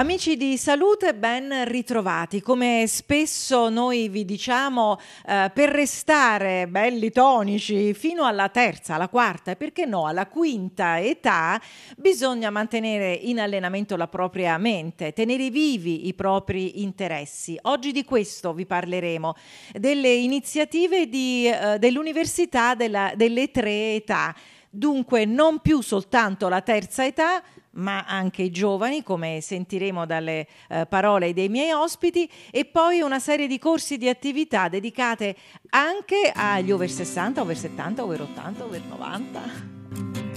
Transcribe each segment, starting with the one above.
Amici di salute, ben ritrovati. Come spesso noi vi diciamo, eh, per restare belli tonici fino alla terza, alla quarta e perché no, alla quinta età, bisogna mantenere in allenamento la propria mente, tenere vivi i propri interessi. Oggi di questo vi parleremo, delle iniziative di, eh, dell'Università della, delle tre età. Dunque non più soltanto la terza età, ma anche i giovani, come sentiremo dalle eh, parole dei miei ospiti, e poi una serie di corsi di attività dedicate anche agli over 60, over 70, over 80, over 90.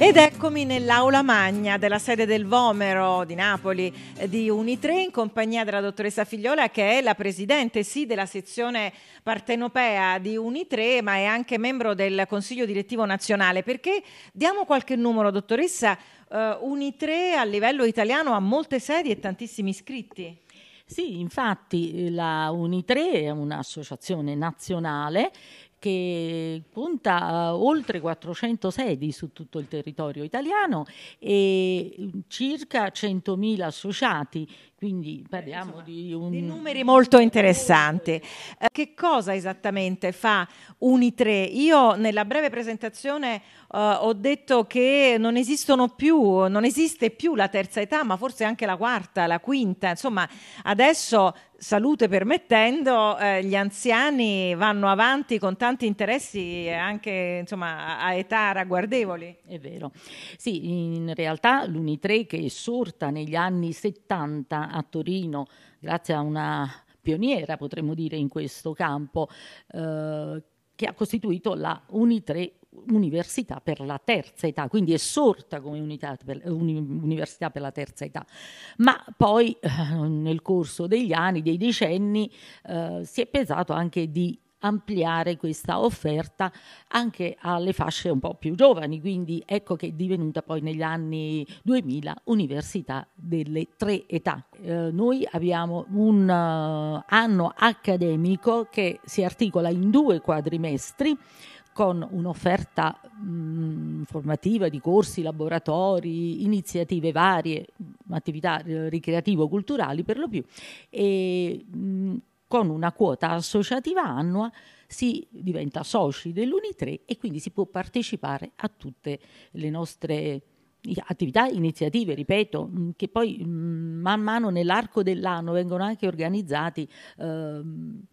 Ed eccomi nell'aula magna della sede del Vomero di Napoli eh, di Unitre in compagnia della dottoressa Figliola che è la presidente sì della sezione partenopea di Unitre ma è anche membro del Consiglio Direttivo Nazionale. Perché diamo qualche numero dottoressa? Uh, Unitre a livello italiano ha molte sedi e tantissimi iscritti. Sì, infatti la Unitre è un'associazione nazionale che conta uh, oltre 400 sedi su tutto il territorio italiano e circa 100.000 associati, quindi parliamo Insomma, di, un... di numeri molto interessanti. Eh, che cosa esattamente fa Unitre? Io nella breve presentazione uh, ho detto che non esistono più, non esiste più la terza età, ma forse anche la quarta, la quinta. Insomma, adesso salute permettendo, eh, gli anziani vanno avanti con tanti interessi anche insomma, a età ragguardevoli. È vero. Sì, in realtà l'Unitre che è sorta negli anni 70 a Torino grazie a una pioniera, potremmo dire, in questo campo, eh, che ha costituito la Unitre università per la terza età, quindi è sorta come per, università per la terza età, ma poi eh, nel corso degli anni, dei decenni, eh, si è pensato anche di ampliare questa offerta anche alle fasce un po' più giovani, quindi ecco che è divenuta poi negli anni 2000 università delle tre età. Eh, noi abbiamo un uh, anno accademico che si articola in due quadrimestri con un'offerta mh, formativa di corsi, laboratori, iniziative varie, attività eh, ricreativo-culturali per lo più, e mh, con una quota associativa annua si diventa soci dell'Uni3 e quindi si può partecipare a tutte le nostre attività, iniziative, ripeto, mm, che poi mm, man mano nell'arco dell'anno vengono anche organizzati eh,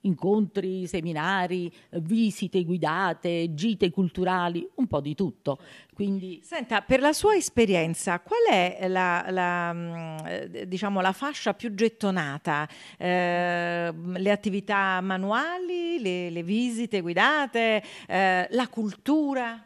incontri, seminari, visite guidate, gite culturali, un po' di tutto. Quindi... Senta, per la sua esperienza, qual è la, la, mm, eh, diciamo, la fascia più gettonata? Eh, le attività manuali, le, le visite guidate, eh, la cultura?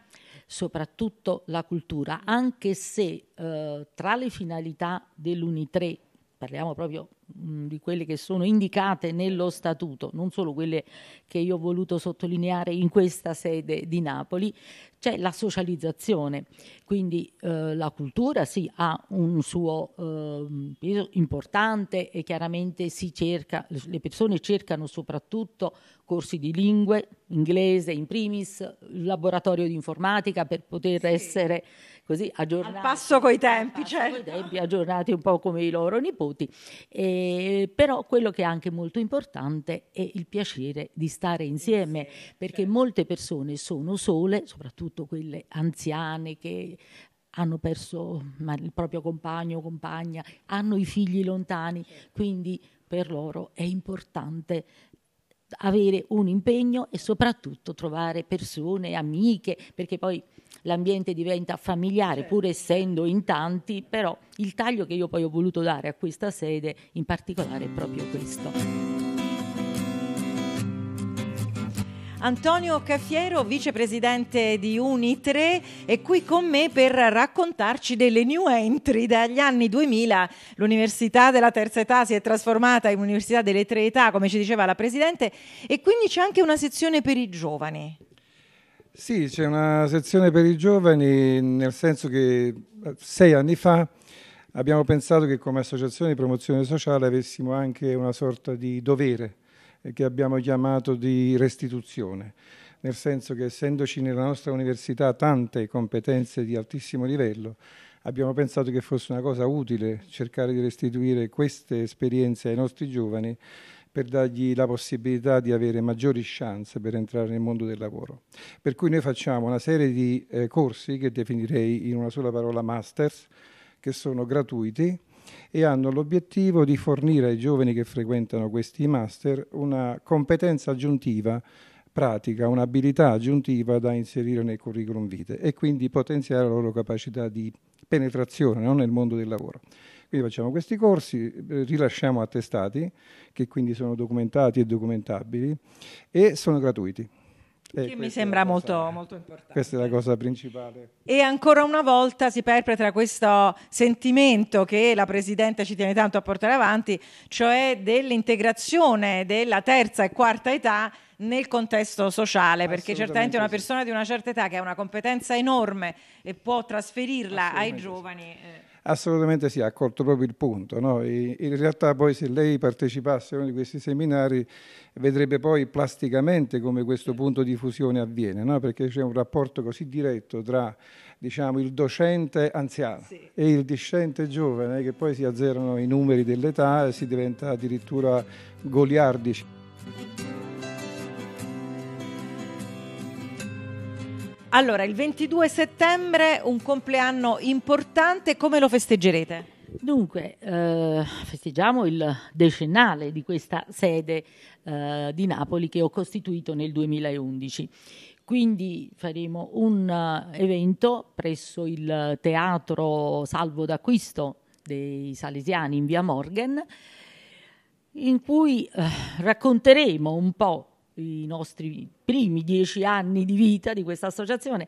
Soprattutto la cultura, anche se eh, tra le finalità dell'Uni3, parliamo proprio mh, di quelle che sono indicate nello statuto, non solo quelle che io ho voluto sottolineare in questa sede di Napoli, c'è la socializzazione, quindi eh, la cultura sì ha un suo eh, peso importante e chiaramente si cerca, le persone cercano soprattutto corsi di lingue, inglese in primis, laboratorio di informatica per poter sì. essere così aggiornati. Al passo coi tempi, certo. tempi, aggiornati un po' come i loro nipoti. E, però quello che è anche molto importante è il piacere di stare insieme, perché certo. molte persone sono sole, soprattutto quelle anziane che hanno perso il proprio compagno o compagna, hanno i figli lontani, certo. quindi per loro è importante avere un impegno e soprattutto trovare persone, amiche, perché poi l'ambiente diventa familiare, pur essendo in tanti, però il taglio che io poi ho voluto dare a questa sede in particolare è proprio questo. Antonio Caffiero, vicepresidente di Unitre, è qui con me per raccontarci delle new entry. Dagli anni 2000 l'Università della Terza Età si è trasformata in Università delle Tre Età, come ci diceva la Presidente, e quindi c'è anche una sezione per i giovani. Sì, c'è una sezione per i giovani, nel senso che eh, sei anni fa abbiamo pensato che come associazione di promozione sociale avessimo anche una sorta di dovere che abbiamo chiamato di restituzione. nel senso che essendoci nella nostra università tante competenze di altissimo livello, abbiamo pensato che fosse una cosa utile cercare di restituire queste esperienze ai nostri giovani per dargli la possibilità di avere maggiori chance per entrare nel mondo del lavoro. Per cui noi facciamo una serie di eh, corsi che definirei in una sola parola masters, che sono gratuiti e hanno l'obiettivo di fornire ai giovani che frequentano questi master una competenza aggiuntiva pratica, un'abilità aggiuntiva da inserire nel curriculum vitae e quindi potenziare la loro capacità di penetrazione no? nel mondo del lavoro. Quindi facciamo questi corsi, eh, rilasciamo attestati che quindi sono documentati e documentabili e sono gratuiti. Che mi sembra molto, molto, importante. Questa è la cosa principale. E ancora una volta si perpetra questo sentimento che la Presidente ci tiene tanto a portare avanti, cioè dell'integrazione della terza e quarta età nel contesto sociale, perché certamente una persona di una certa età che ha una competenza enorme e può trasferirla ai giovani. Eh. Assolutamente sì, ha colto proprio il punto. No? In realtà poi se lei partecipasse a uno di questi seminari vedrebbe poi plasticamente come questo punto di fusione avviene, no? perché c'è un rapporto così diretto tra diciamo, il docente anziano sì. e il discente giovane che poi si azzerano i numeri dell'età e si diventa addirittura goliardici. Allora, il 22 settembre un compleanno importante, come lo festeggerete? Dunque, eh, festeggiamo il decennale di questa sede eh, di Napoli che ho costituito nel 2011. Quindi faremo un uh, evento presso il Teatro Salvo d'Acquisto dei Salesiani in via Morgan, in cui eh, racconteremo un po' i nostri primi dieci anni di vita di questa associazione,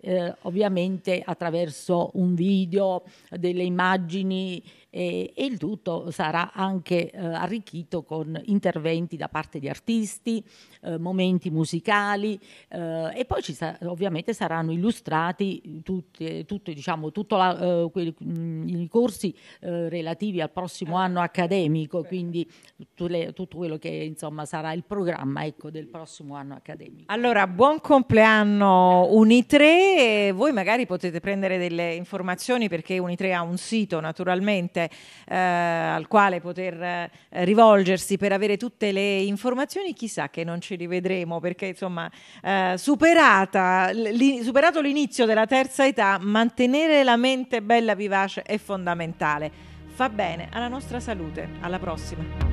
eh, ovviamente attraverso un video, delle immagini e, e il tutto sarà anche eh, arricchito con interventi da parte di artisti, eh, momenti musicali eh, e poi ci sa- ovviamente saranno illustrati tutti, tutti, diciamo, la, eh, quelli, mm, i corsi eh, relativi al prossimo anno accademico, quindi le, tutto quello che insomma sarà il programma ecco, del prossimo anno accademico. Allora, buon compleanno Unitre, voi magari potete prendere delle informazioni perché Unitre ha un sito naturalmente eh, al quale poter eh, rivolgersi per avere tutte le informazioni, chissà che non ci rivedremo perché insomma eh, superata, li, superato l'inizio della terza età, mantenere la mente bella vivace è fondamentale. Fa bene alla nostra salute. Alla prossima.